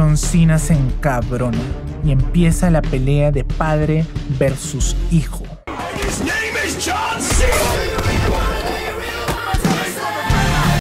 John Cena se encabrona y empieza la pelea de padre versus hijo.